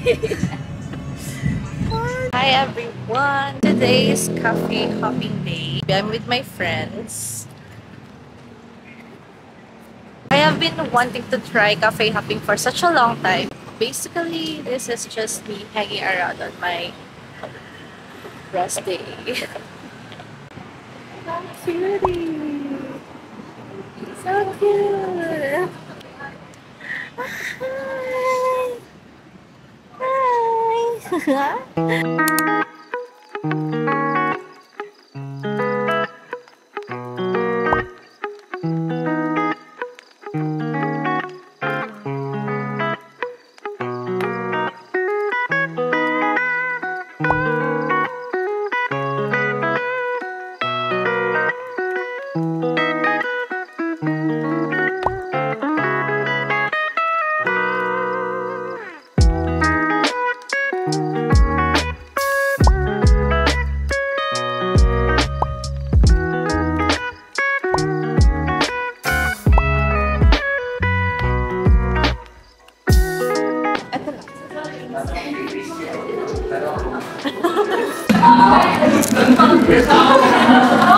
Hi everyone! Today is cafe hopping day. I'm with my friends. I have been wanting to try cafe hopping for such a long time. Basically, this is just me hanging around on my rest day. cutie! So cute! Hi! Hi! السلام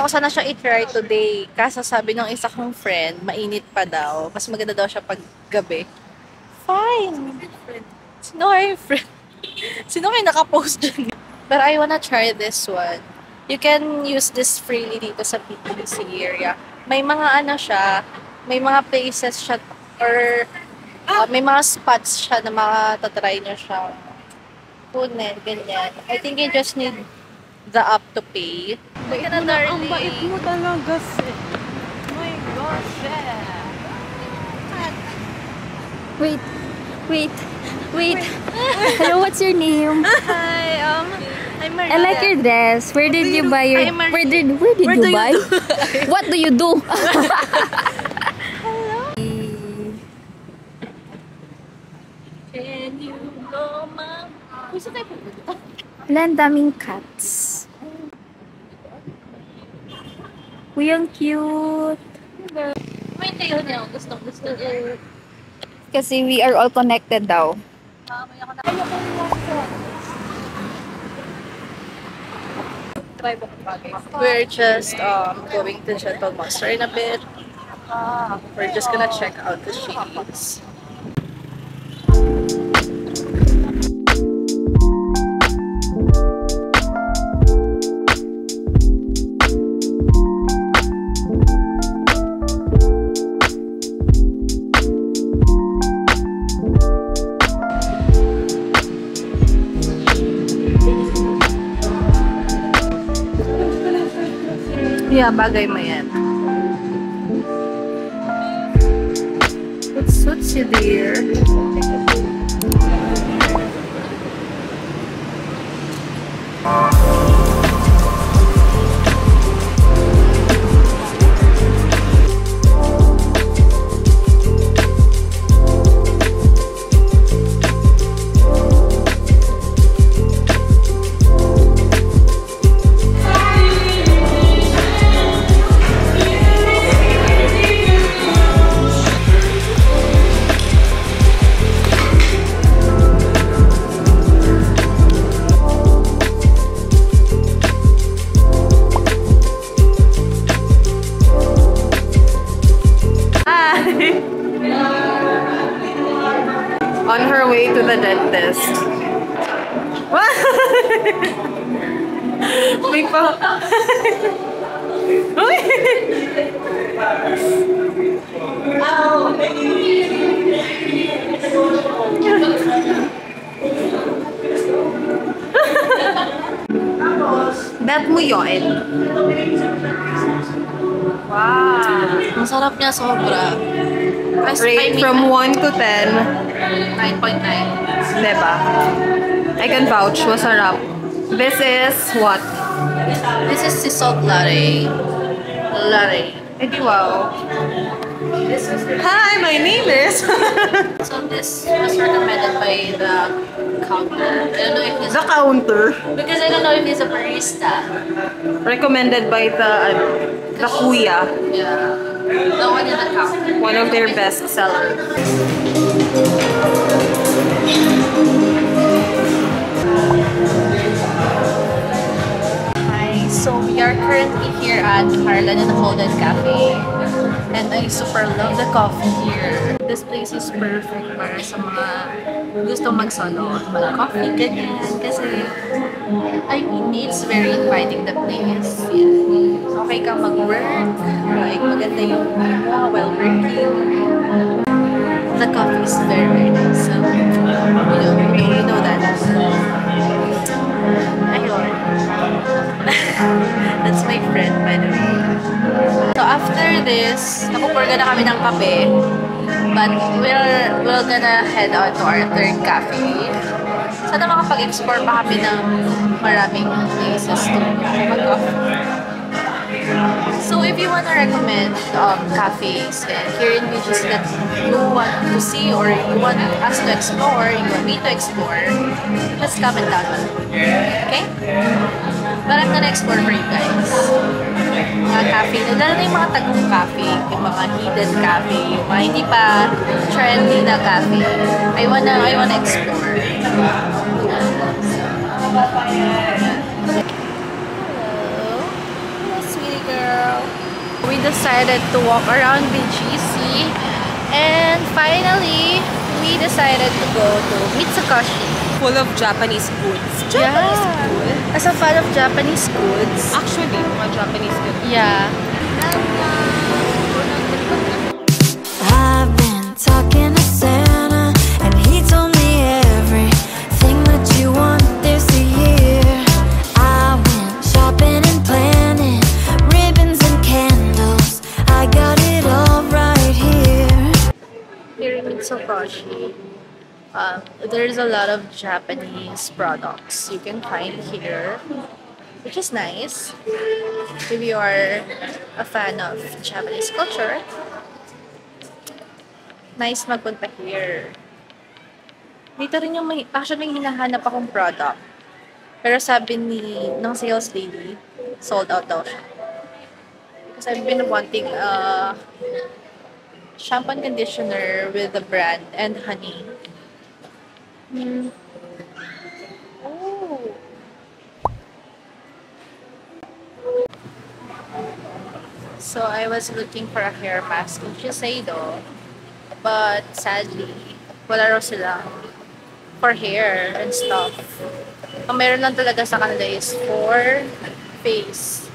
Ako sana siya i-try today. Kaso sabi ng isa kong friend, mainit pa daw. Mas maganda daw siya pag gabi. Fine. Sino kayo friend? Sino kayo nakapost dyan? But I wanna try this one. You can use this freely dito sa PTC area. May mga ano siya, may mga places siya or uh, may mga spots siya na makatatry nyo siya. Kunin, ganyan. I think you just need the up to pay. Bait Ang bait mo talaga, sis. My gosh, Wait, wait, wait. Hello, what's your name? Hi, um, I'm Maria. I like your dress. Where did you buy your? Where did where did Where you do you buy? what do you do? saan tayo pupunta? Wala, ang daming cats. Uy, ang cute. May tayo niya. Gusto, gusto. Eh, Kasi we are all connected daw. We're just um, going to Gentle Monster in a bit. We're just gonna check out the shades. Yeah, bagay mo yan. It suits you, dear. Sarap niya sobra. Rate from 1 to 10. 9.9. Diba? I can vouch. Masarap. This is what? This is si salt latte. Latte. Edi eh, wow. This was Hi, my name is... so this was recommended by the counter. I don't know if he's the counter. because I don't know if he's a barista. Recommended by the, ano, the kuya. Yeah. The one in the counter. One of their best sellers. Hi, so we are currently here at Harlan and Holden Cafe. And I super love the coffee here. This place is perfect para sa mga gustong mag-solo, mag-coffee, ganyan. Kasi, I mean, it's very inviting the place. Okay kang mag-work, like maganda yung mo while working. The coffee is very, very nice. So, you know, you know that. Ayun. That's my friend, by the way. So after this, nakupurga na kami ng kape. But we're, we're gonna head on to our third cafe. Sana makapag-explore pa kami ng maraming places to mag-coffee. So if you want to recommend um, cafes and here in Beaches that you want to see or you want us to explore, you want me to explore, just comment down below. Okay? But I'm gonna explore for you guys. Mga cafe, lalo na yung mga tagong cafe, yung mga hidden cafe, yung mga hindi pa trendy na cafe. I wanna, I wanna explore. Hello. Hello, sweetie girl. We decided to walk around BGC and finally we decided to go to Mitsukoshi. Full of Japanese goods. Japanese yeah. As a fan of Japanese goods. Actually, mga Japanese goods. Yeah. I've been talking to Santa, and he told me everything that you want this year. I went shopping and planning, ribbons and candles. I got it all right here. Here in Mitsukoshi, um, there's a lot of Japanese products you can find here, which is nice. If you are a fan of Japanese culture, nice magpunta here. Dito rin yung may, actually may hinahanap akong product. Pero sabi ni, ng sales lady, sold out daw siya. Because I've been wanting uh, shampoo and conditioner with the brand and honey. Oh. So I was looking for a hair mask in Shiseido. But sadly, wala raw sila for hair and stuff. Ang meron lang talaga sa kanila is for face.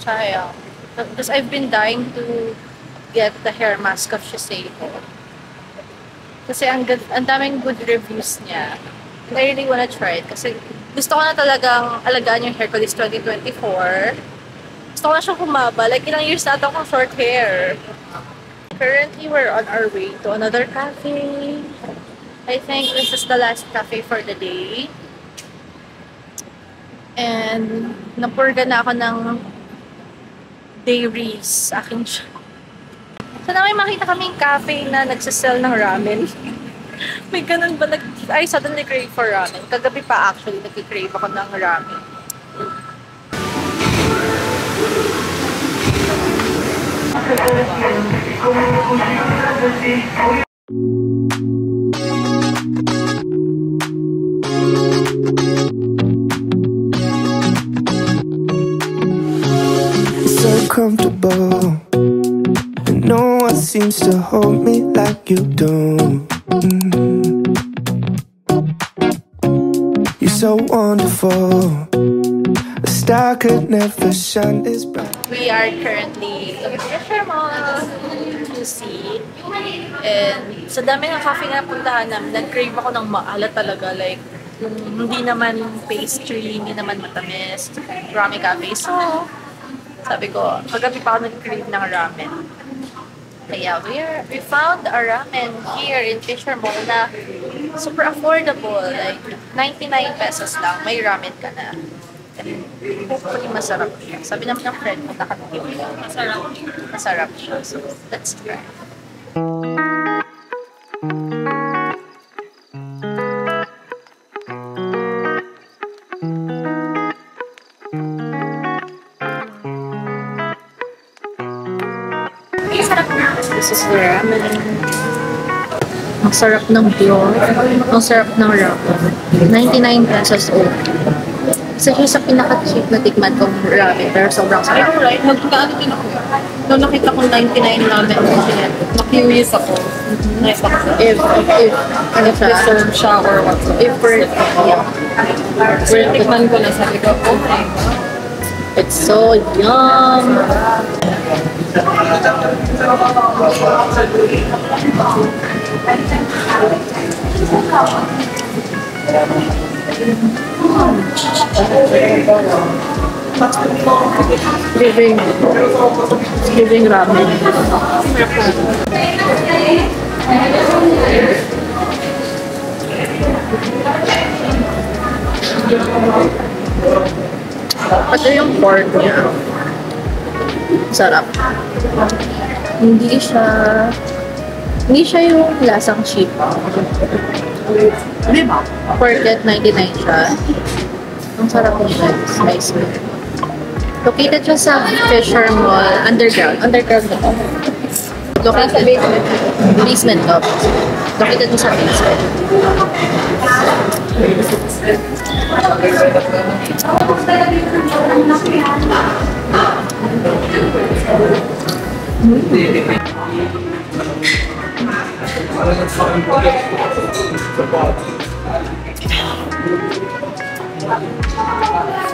Sayang. Because I've been dying to get the hair mask of Shiseido. Kasi ang, ang daming good reviews niya. And I really wanna try it. Kasi gusto ko na talagang alagaan yung hair ko this 2024. Gusto ko na siyang humaba. Like, ilang years na akong short hair. Currently, we're on our way to another cafe. I think this is the last cafe for the day. And napurga na ako ng dairies aking shop. Sana may makita kaming cafe na nagsasell ng ramen. may ganun ba? Nag I suddenly crave for ramen. Kagabi pa actually, nag-crave ako ng ramen. so comfortable. Seems to hold me like you do. Mm. You're so wonderful. A star could never shine this bright. We are currently in Fisher Mall to see. And sa dami ng cafe na puntahan namin, nag-crave ako ng maalat talaga. Like, hindi naman pastry, hindi naman matamis. Ramen cafe. So, sabi ko, kagabi pa ako nag-crave ng ramen. Kaya we, are, we found a ramen here in Fisher Mall na super affordable. Like, 99 pesos lang, may ramen ka na. Hopefully masarap siya. Sabi naman ng friend ko, nakatikim. Masarap. Masarap siya. So, let's try. The ramen. Ang sarap ng broth. Ang sarap ng ramen. 99 pesos only. Isa siya sa pinaka-cheap na tikman kong ramen, pero sobrang I sarap. know, right? Nagkaano din ako. Nung nakita ko 99 namin ako siya, na-curious ako. Nice ako. If, if, ano If deserve siya or whatsoever. if worth it, yeah. So, tikman ko na sabi ko, oh my God. It's so yum! Giving, giving ramen. Pati yung pork niya. Sarap. Hindi siya hindi siya yung lasang cheap. Di ba? Pork at 99 siya. Ang sarap niya. Meal. Located siya sa Fisher Mall, underground. Underground na. Located sa basement. Basement to. Located siya sa basement. Oh, my God.